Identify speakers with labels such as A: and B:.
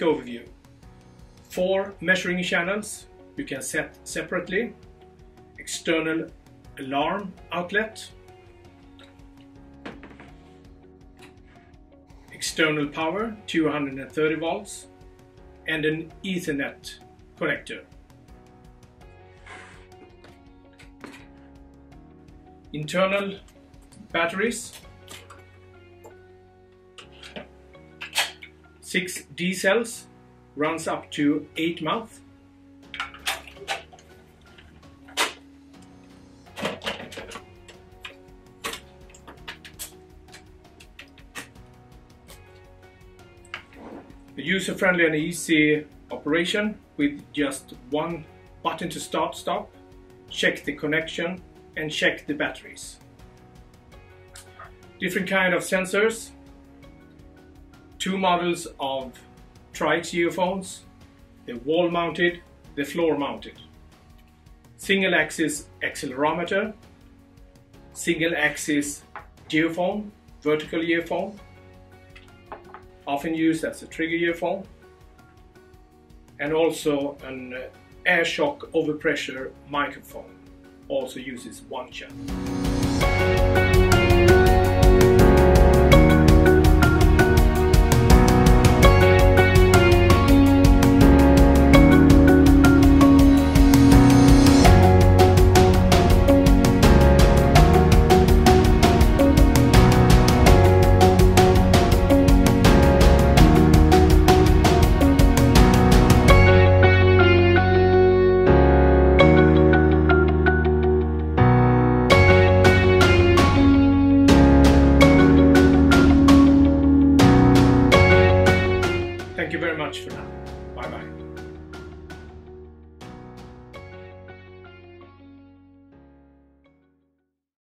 A: overview. Four measuring channels you can set separately. External alarm outlet. External power 230 volts and an Ethernet connector. Internal batteries 6 D cells runs up to 8 months. User-friendly and easy operation with just one button to start stop, check the connection and check the batteries. Different kind of sensors two models of triax geophones, the wall mounted, the floor mounted. Single axis accelerometer, single axis geophone, vertical geophone, often used as a trigger geophone, and also an air shock overpressure microphone, also uses one channel. very much for now. Bye bye.